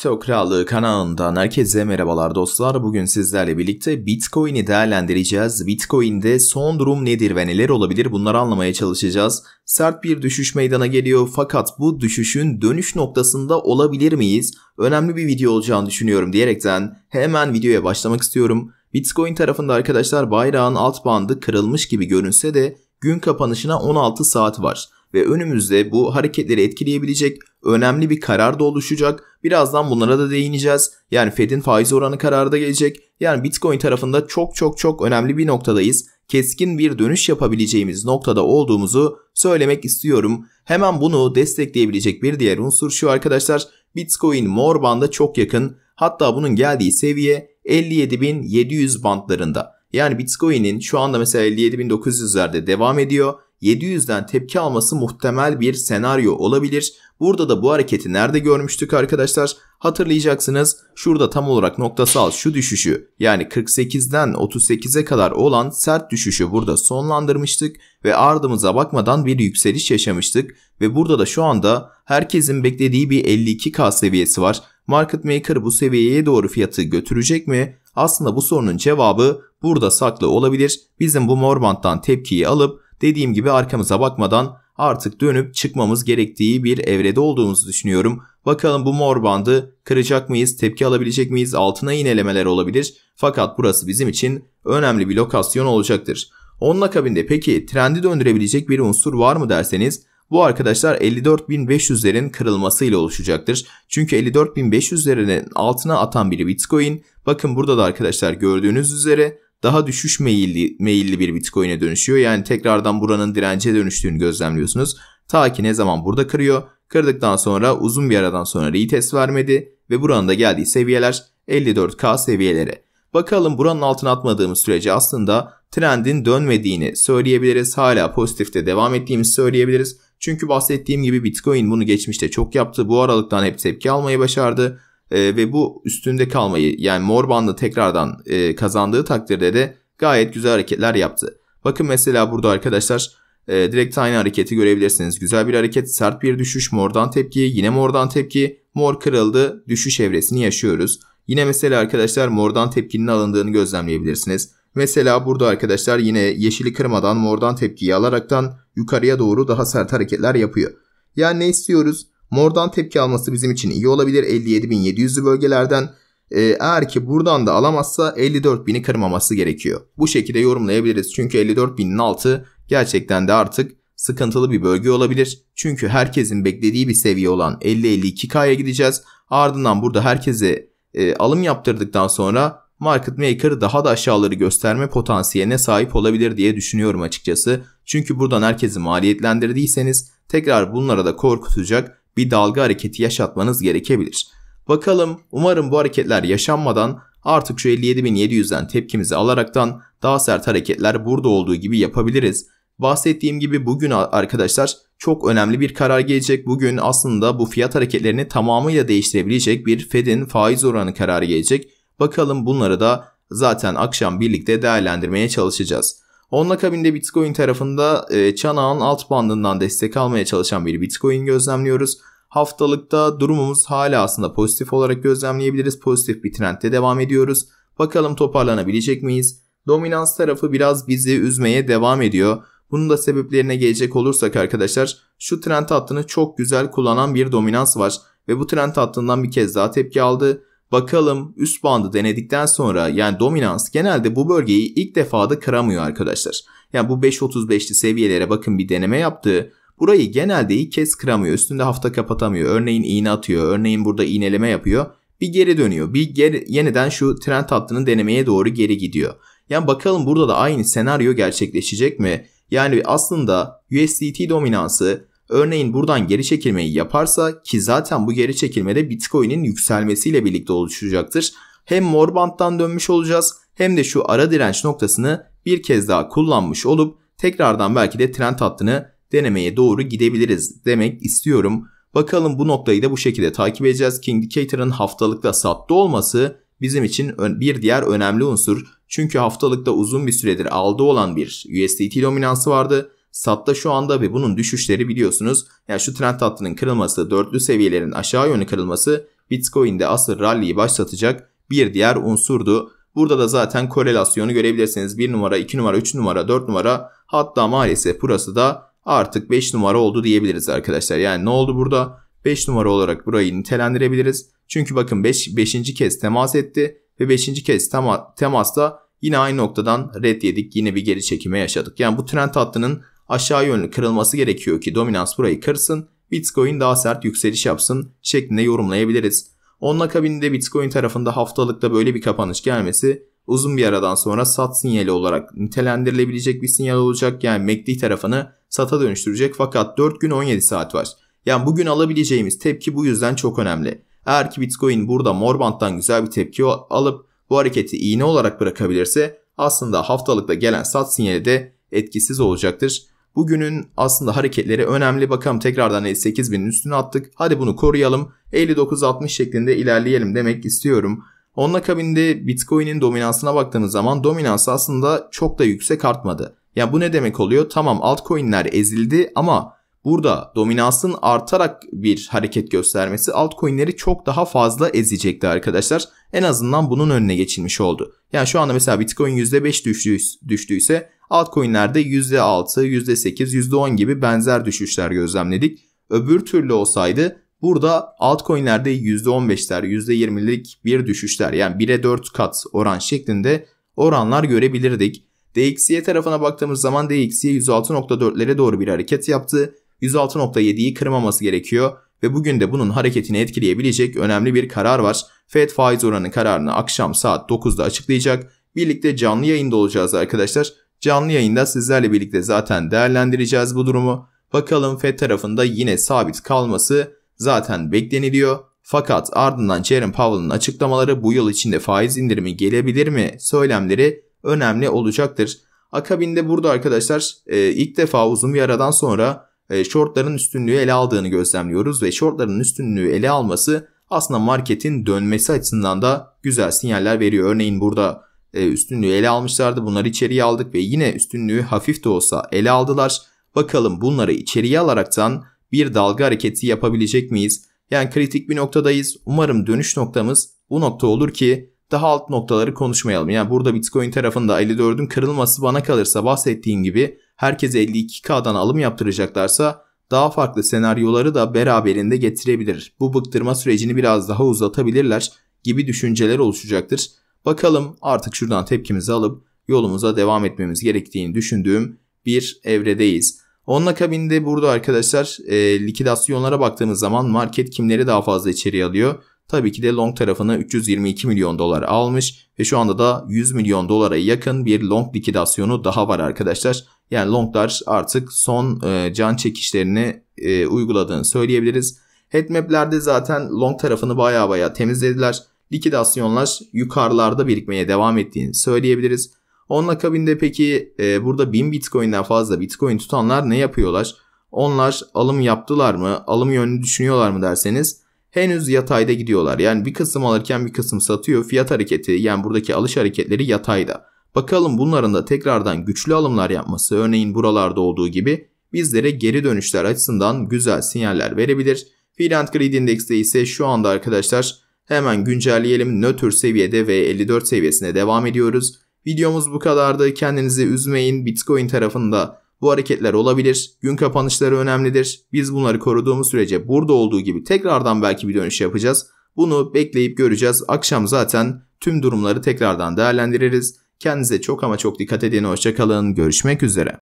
Kripto Krallığı kanalından herkese merhabalar dostlar. Bugün sizlerle birlikte Bitcoin'i değerlendireceğiz. Bitcoin'de son durum nedir ve neler olabilir bunları anlamaya çalışacağız. Sert bir düşüş meydana geliyor fakat bu düşüşün dönüş noktasında olabilir miyiz? Önemli bir video olacağını düşünüyorum diyerekten hemen videoya başlamak istiyorum. Bitcoin tarafında arkadaşlar bayrağın alt bandı kırılmış gibi görünse de gün kapanışına 16 saat var ve önümüzde bu hareketleri etkileyebilecek önemli bir karar da oluşacak. Birazdan bunlara da değineceğiz. Yani Fed'in faiz oranı kararı da gelecek. Yani Bitcoin tarafında çok çok çok önemli bir noktadayız. Keskin bir dönüş yapabileceğimiz noktada olduğumuzu söylemek istiyorum. Hemen bunu destekleyebilecek bir diğer unsur şu arkadaşlar. Bitcoin mor banda çok yakın. Hatta bunun geldiği seviye 57.700 bantlarında. Yani Bitcoin'in şu anda mesela 57.900'lerde devam ediyor 700'den tepki alması muhtemel bir senaryo olabilir. Burada da bu hareketi nerede görmüştük arkadaşlar? Hatırlayacaksınız şurada tam olarak noktasal şu düşüşü yani 48'den 38'e kadar olan sert düşüşü burada sonlandırmıştık ve ardımıza bakmadan bir yükseliş yaşamıştık ve burada da şu anda herkesin beklediği bir 52k seviyesi var. Market Maker bu seviyeye doğru fiyatı götürecek mi? Aslında bu sorunun cevabı burada saklı olabilir. Bizim bu morbanttan tepkiyi alıp dediğim gibi arkamıza bakmadan artık dönüp çıkmamız gerektiği bir evrede olduğumuzu düşünüyorum. Bakalım bu mor bandı kıracak mıyız, tepki alabilecek miyiz, altına inelemeler olabilir. Fakat burası bizim için önemli bir lokasyon olacaktır. Onun akabinde peki trendi döndürebilecek bir unsur var mı derseniz bu arkadaşlar 54.500'lerin kırılmasıyla oluşacaktır. Çünkü 54.500'lerin altına atan bir Bitcoin. Bakın burada da arkadaşlar gördüğünüz üzere daha düşüş meyilli, meyilli bir Bitcoin'e dönüşüyor. Yani tekrardan buranın dirence dönüştüğünü gözlemliyorsunuz. Ta ki ne zaman burada kırıyor. Kırdıktan sonra uzun bir aradan sonra retest vermedi ve buranın da geldiği seviyeler 54K seviyeleri. Bakalım buranın altına atmadığımız sürece aslında trendin dönmediğini söyleyebiliriz. Hala pozitifte devam ettiğimizi söyleyebiliriz. Çünkü bahsettiğim gibi Bitcoin bunu geçmişte çok yaptı. Bu aralıktan hep tepki almayı başardı e, ve bu üstünde kalmayı yani mor bandı tekrardan e, kazandığı takdirde de gayet güzel hareketler yaptı. Bakın mesela burada arkadaşlar e, direkt aynı hareketi görebilirsiniz. Güzel bir hareket, sert bir düşüş, mordan tepki, yine mordan tepki, mor kırıldı, düşüş evresini yaşıyoruz. Yine mesela arkadaşlar mordan tepkinin alındığını gözlemleyebilirsiniz. Mesela burada arkadaşlar yine yeşili kırmadan mordan tepkiyi alaraktan yukarıya doğru daha sert hareketler yapıyor. Yani ne istiyoruz? Mordan tepki alması bizim için iyi olabilir 57.700'lü bölgelerden. Ee, eğer ki buradan da alamazsa 54.000'i kırmaması gerekiyor. Bu şekilde yorumlayabiliriz. Çünkü 54.000'in altı gerçekten de artık sıkıntılı bir bölge olabilir. Çünkü herkesin beklediği bir seviye olan 50-52K'ya gideceğiz. Ardından burada herkese e, alım yaptırdıktan sonra market maker daha da aşağıları gösterme potansiyeline sahip olabilir diye düşünüyorum açıkçası. Çünkü buradan herkesi maliyetlendirdiyseniz tekrar bunlara da korkutacak bir dalga hareketi yaşatmanız gerekebilir. Bakalım umarım bu hareketler yaşanmadan artık şu 57.700'den tepkimizi alaraktan daha sert hareketler burada olduğu gibi yapabiliriz. Bahsettiğim gibi bugün arkadaşlar çok önemli bir karar gelecek. Bugün aslında bu fiyat hareketlerini tamamıyla değiştirebilecek bir Fed'in faiz oranı kararı gelecek. Bakalım bunları da zaten akşam birlikte değerlendirmeye çalışacağız. Onun akabinde Bitcoin tarafında e, çanağın alt bandından destek almaya çalışan bir Bitcoin gözlemliyoruz. Haftalıkta durumumuz hala aslında pozitif olarak gözlemleyebiliriz. Pozitif bir trendde devam ediyoruz. Bakalım toparlanabilecek miyiz? Dominans tarafı biraz bizi üzmeye devam ediyor. Bunun da sebeplerine gelecek olursak arkadaşlar şu trend hattını çok güzel kullanan bir dominans var ve bu trend hattından bir kez daha tepki aldı. Bakalım üst bandı denedikten sonra yani dominans genelde bu bölgeyi ilk defada kıramıyor arkadaşlar. Yani bu 5.35'li seviyelere bakın bir deneme yaptı. Burayı genelde ilk kez kıramıyor. Üstünde hafta kapatamıyor. Örneğin iğne atıyor. Örneğin burada iğneleme yapıyor. Bir geri dönüyor. Bir geri, yeniden şu trend hattının denemeye doğru geri gidiyor. Yani bakalım burada da aynı senaryo gerçekleşecek mi? Yani aslında USDT dominansı örneğin buradan geri çekilmeyi yaparsa ki zaten bu geri çekilmede Bitcoin'in yükselmesiyle birlikte oluşacaktır. Hem mor banttan dönmüş olacağız hem de şu ara direnç noktasını bir kez daha kullanmış olup tekrardan belki de trend hattını denemeye doğru gidebiliriz demek istiyorum. Bakalım bu noktayı da bu şekilde takip edeceğiz. Kindicator'ın haftalıkta sattı olması bizim için bir diğer önemli unsur. Çünkü haftalıkta uzun bir süredir aldı olan bir USDT dominansı vardı. Satta şu anda ve bunun düşüşleri biliyorsunuz. Yani şu trend hattının kırılması, dörtlü seviyelerin aşağı yönlü kırılması Bitcoin'de asıl rally'yi başlatacak bir diğer unsurdu. Burada da zaten korelasyonu görebilirsiniz. 1 numara, 2 numara, 3 numara, 4 numara hatta maalesef burası da artık 5 numara oldu diyebiliriz arkadaşlar. Yani ne oldu burada? 5 numara olarak burayı nitelendirebiliriz. Çünkü bakın 5. Beş, 5. kez temas etti ve 5. kez tema, temasta yine aynı noktadan red yedik. Yine bir geri çekime yaşadık. Yani bu trend hattının aşağı yönlü kırılması gerekiyor ki dominans burayı kırsın. Bitcoin daha sert yükseliş yapsın şeklinde yorumlayabiliriz. Onun akabinde Bitcoin tarafında haftalıkta böyle bir kapanış gelmesi uzun bir aradan sonra sat sinyali olarak nitelendirilebilecek bir sinyal olacak. Yani MACD tarafını sata dönüştürecek fakat 4 gün 17 saat var. Yani bugün alabileceğimiz tepki bu yüzden çok önemli. Eğer ki Bitcoin burada mor banttan güzel bir tepki alıp bu hareketi iğne olarak bırakabilirse aslında haftalıkta gelen sat sinyali de etkisiz olacaktır. Bugünün aslında hareketleri önemli. Bakalım tekrardan 58.000'in üstüne attık. Hadi bunu koruyalım. 59-60 şeklinde ilerleyelim demek istiyorum. Onun akabinde Bitcoin'in dominansına baktığınız zaman dominans aslında çok da yüksek artmadı. Yani bu ne demek oluyor? Tamam altcoin'ler ezildi ama burada dominansın artarak bir hareket göstermesi altcoin'leri çok daha fazla ezecekti arkadaşlar. En azından bunun önüne geçilmiş oldu. Yani şu anda mesela Bitcoin %5 düştüyse altcoin'lerde %6, %8, %10 gibi benzer düşüşler gözlemledik. Öbür türlü olsaydı burada altcoin'lerde %15'ler, %20'lik bir düşüşler yani 1'e 4 kat oran şeklinde oranlar görebilirdik. DXY tarafına baktığımız zaman DXY 106.4'lere doğru bir hareket yaptı. 106.7'yi kırmaması gerekiyor ve bugün de bunun hareketini etkileyebilecek önemli bir karar var. Fed faiz oranı kararını akşam saat 9'da açıklayacak. Birlikte canlı yayında olacağız arkadaşlar. Canlı yayında sizlerle birlikte zaten değerlendireceğiz bu durumu. Bakalım Fed tarafında yine sabit kalması zaten bekleniliyor. Fakat ardından Jerome Powell'ın açıklamaları bu yıl içinde faiz indirimi gelebilir mi söylemleri önemli olacaktır. Akabinde burada arkadaşlar e, ilk defa uzun bir aradan sonra e, shortların üstünlüğü ele aldığını gözlemliyoruz ve shortların üstünlüğü ele alması aslında marketin dönmesi açısından da güzel sinyaller veriyor. Örneğin burada e, üstünlüğü ele almışlardı. Bunları içeriye aldık ve yine üstünlüğü hafif de olsa ele aldılar. Bakalım bunları içeriye alaraktan bir dalga hareketi yapabilecek miyiz? Yani kritik bir noktadayız. Umarım dönüş noktamız bu nokta olur ki daha alt noktaları konuşmayalım. Yani burada Bitcoin tarafında 54'ün kırılması bana kalırsa bahsettiğim gibi herkese 52K'dan alım yaptıracaklarsa daha farklı senaryoları da beraberinde getirebilir. Bu bıktırma sürecini biraz daha uzatabilirler gibi düşünceler oluşacaktır. Bakalım artık şuradan tepkimizi alıp yolumuza devam etmemiz gerektiğini düşündüğüm bir evredeyiz. Onun akabinde burada arkadaşlar e, likidasyonlara baktığımız zaman market kimleri daha fazla içeri alıyor? Tabii ki de long tarafını 322 milyon dolar almış ve şu anda da 100 milyon dolara yakın bir long likidasyonu daha var arkadaşlar. Yani longlar artık son e, can çekişlerini e, uyguladığını söyleyebiliriz. Headmap'lerde zaten long tarafını baya baya temizlediler. Likidasyonlar yukarılarda birikmeye devam ettiğini söyleyebiliriz. Onun akabinde peki e, burada 1000 Bitcoin'den fazla Bitcoin tutanlar ne yapıyorlar? Onlar alım yaptılar mı? Alım yönünü düşünüyorlar mı derseniz henüz yatayda gidiyorlar. Yani bir kısım alırken bir kısım satıyor. Fiyat hareketi yani buradaki alış hareketleri yatayda. Bakalım bunların da tekrardan güçlü alımlar yapması örneğin buralarda olduğu gibi bizlere geri dönüşler açısından güzel sinyaller verebilir. Fear and Greed Index'te ise şu anda arkadaşlar hemen güncelleyelim. Nötr seviyede ve 54 seviyesine devam ediyoruz. Videomuz bu kadardı. Kendinizi üzmeyin. Bitcoin tarafında bu hareketler olabilir. Gün kapanışları önemlidir. Biz bunları koruduğumuz sürece burada olduğu gibi tekrardan belki bir dönüş yapacağız. Bunu bekleyip göreceğiz. Akşam zaten tüm durumları tekrardan değerlendiririz. Kendinize çok ama çok dikkat edin. Hoşçakalın. Görüşmek üzere.